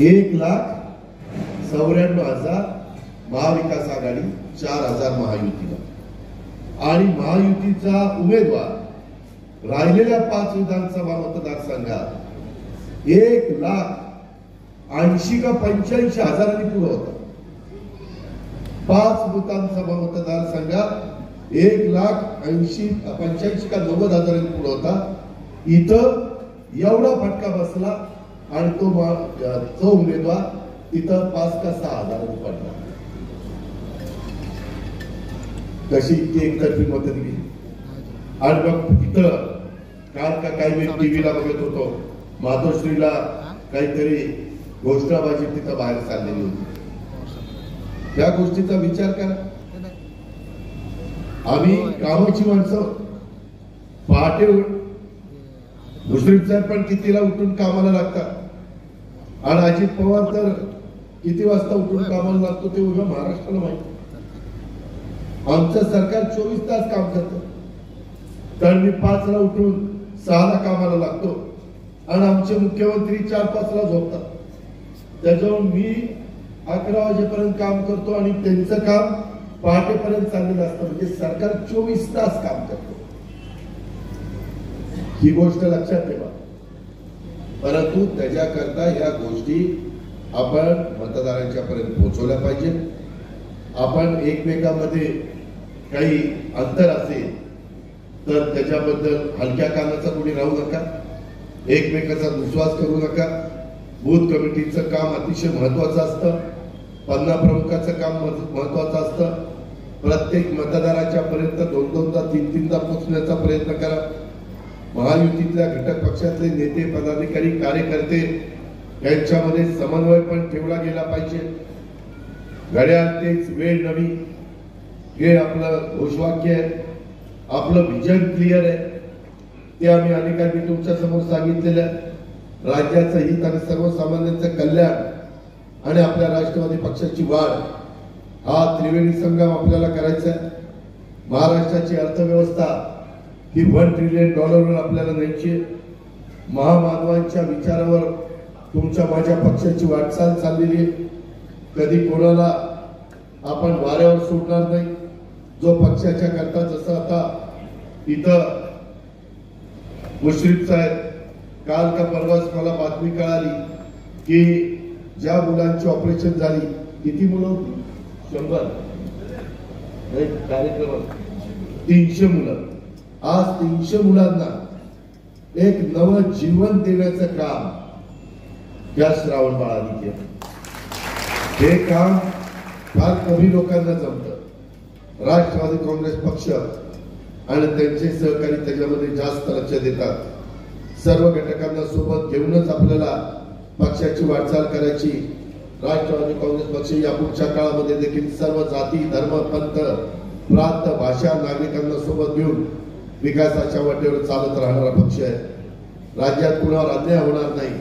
एक लाख चौऱ्याण्णव हजार महाविकास आघाडी चार हजार महायुतीला आणि महायुतीचा उमेदवार राहिलेल्या पाच विधानसभा मतदारसंघात एक लाख ऐंशी का पंच्याऐंशी हजारांनी पुढे होता. पाच विधानसभा मतदारसंघात एक लाख ऐंशी पंच्याऐंशी का नव्वद हजारांनी पुढे होता. इथं एवढा फटका बसला आणि तो तो उमेदवार तिथं पाच का सहा हजार पडला कशी एकतर्फी मत दिली. आणि मग इथं काल का काही मी टीव्हीला बघत होतो. मातोश्रीला काहीतरी घोषणाबाजी तिथं बाहेर चाललेली होती. त्या गोष्टीचा विचार करा. आम्ही कामाची माणसं. पहाटे दुसरी मुश्रीफ साहेब पण कितीला उठून कामाला लागतात. आणि अजित पवार तर किती वाजता उठून कामाला लागतो ते उभ्या महाराष्ट्राला माहिती आमचं सरकार चोवीस तास काम करतं. तर मी पाचला उठून सहाला कामाला लागतो. आणि आमचे मुख्यमंत्री चार पाचला झोपतात. त्याच्यावर मी अकरा वाजेपर्यंत काम करतो आणि त्यांचं काम पहाटेपर्यंत चाललेलं असतं. म्हणजे सरकार चोवीस तास काम करतो. ही गोष्ट लक्षात ठेवा. परंतु त्याच्याकरता या गोष्टी आपण मतदारांच्या पर्यंत पोहोचवल्या पाहिजे आपण एकमेकांमध्ये काही अंतर असेल तर त्याच्याबद्दल हलक्या कानाचा कुणी राहू नका. एकमेकाचा दुस्वास करू नका. बूथ कमिटीचं काम अतिशय महत्वाचं असतं. पन्ना प्रमुखाचं काम महत्वाचं असतं. प्रत्येक मतदाराच्या पर्यंत दोन दोनदा तीन तीनदा पोचण्याचा प्रयत्न करा. महायुतीतल्या घटक पक्षातले नेते पदाधिकारी कार्यकर्ते यांच्यामध्ये समन्वय पण ठेवला गेला पाहिजे. घड्याळ तेच वेळ नवी. हे आपलं घोषवाक्य आहे. आपलं विजन क्लिअर आहे. ते आम्ही अनेकांनी तुमच्यासमोर सांगितलेलं आहे. राज्याचं हित आणि सर्वसामान्यांचं कल्याण आणि आपल्या राष्ट्रवादी पक्षाची वाढ. हा त्रिवेणी संगम आपल्याला करायचा आहे. महाराष्ट्राची अर्थव्यवस्था ही वन ट्रिलियन डॉलरवर आपल्याला न्यायची महामानवांच्या विचारावर तुमच्या माझ्या पक्षाची वाटचाल चाललेली आहे. कधी कोणाला आपण वाऱ्यावर सोडणार नाही. जो पक्षाच्या करता जसं आता इथं मुश्रीफ साहेब काल का परवाच मला बातमी कळाली की ज्या मुलांची ऑपरेशन झाली किती मुलं होती? शंभर. नाही, कार्यक्रम. तीनशे मुलं. आज तीनशे मुलांना एक नवं जीवन देण्याचं काम या श्रावण बाळांनी केलं. हे काम फार कमी लोकांना जमतं. राष्ट्रवादी काँग्रेस पक्ष आणि त्यांचे सहकारी त्याच्यामध्ये जास्त लक्ष देतात. सर्व घटकांना सोबत घेऊनच आपल्याला पक्षाची वाटचाल करायची. राष्ट्रवादी काँग्रेस पक्ष या पुढच्या काळामध्ये देखील सर्व जाती धर्म पंथ प्रांत भाषा नागरिकांना सोबत घेऊन विकासाच्या वाटेवर चालत राहणारा पक्ष आहे. राज्यात कुणावर अन्याय होणार नाही.